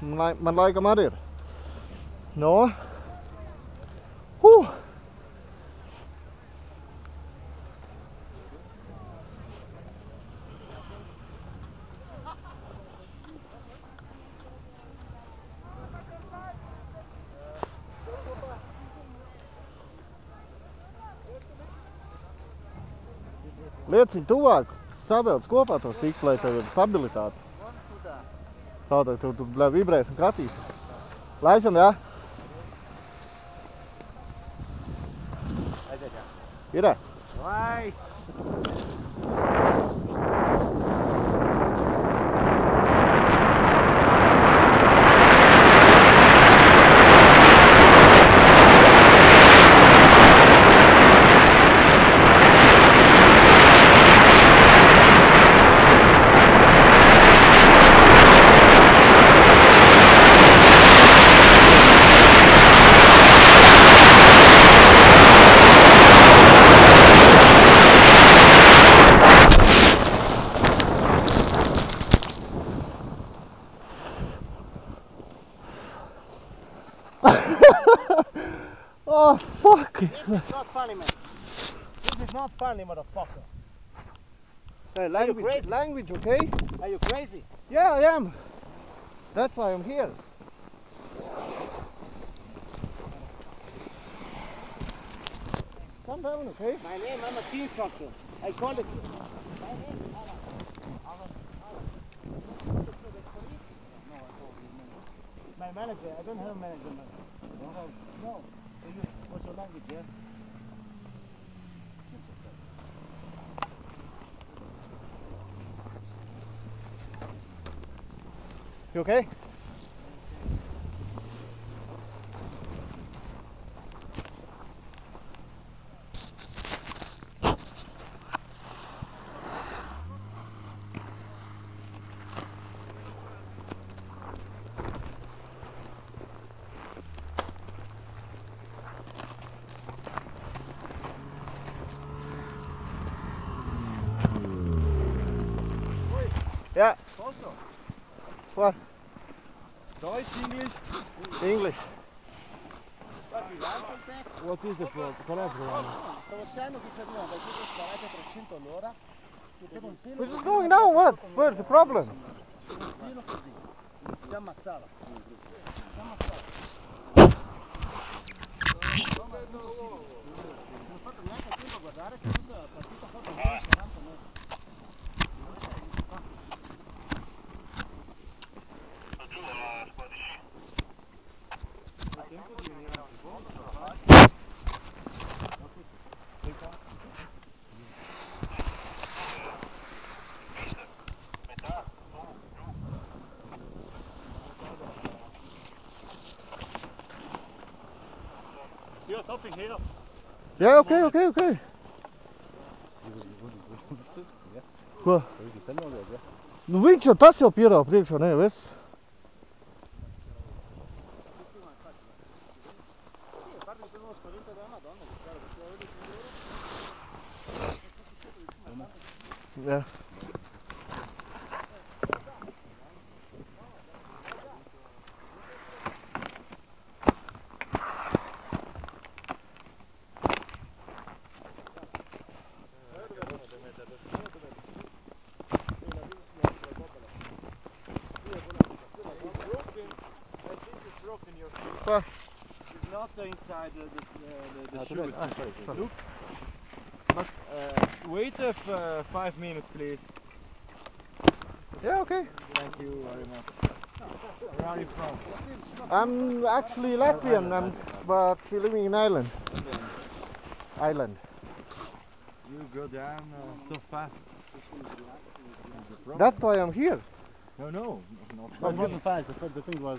Man, man laikam arī ir. No. Huh. Liec viņu tuvāk, savelc kopā tos stīklus, lai tev ir stabilitāte. Savādāk tu, tu bļā, vibrēs un kratīs. Laisam, jā? Aiziet, jā. Ir. Vai! Oh, fuck. This is not funny, man. This is not funny, motherfucker. Hey, language- language, okay? Are you crazy? Yeah, I am. That's why I'm here. Calm down, okay? My name, I'm a ski instructor. I called it. My name, My manager, I don't have a manager. Man. You don't have? No. What's your language, yeah? You okay? Yeah. Also, What? Deutsch, English. English. What, you like the test? What is the problem? Qual è il problema? Stavo scegliendo che se no, perché tu sparate a 300 all'ora. Io vedo We're just going now, what? Where's the problem? un così. Si ammazzava. Si ammazzava. Non ho fatto neanche tempo a guardare che questa partita ha fatto 40 metri. There's something here. Yeah, okay, okay, okay. Ko? Nu vidi čo, ta se opirao prilično, ne, ves? Yeah. Yeah. It's not inside the, the, the, the shoe. Look. But, uh, wait uh, f- uh, five minutes, please. Yeah, okay. Thank you very much. Where are you from? I'm actually Latvian, I'm, but we're living in Ireland. Ireland. You go down uh, so fast. That's why I'm here. No, no. no, No, it wasn't fast. The, the thing was,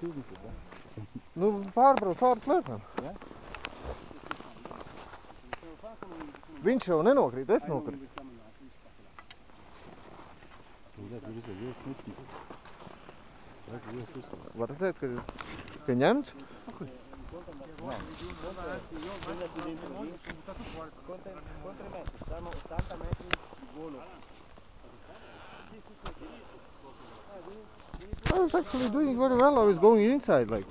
Tu visu, ja? Nu, pārbrauc ārpus lietām. Ja? Viņš jau nenokrīt, es nokrītu. Var redzēt, ka, ka ņemts? Okay. No. I was actually doing very well. I was going inside like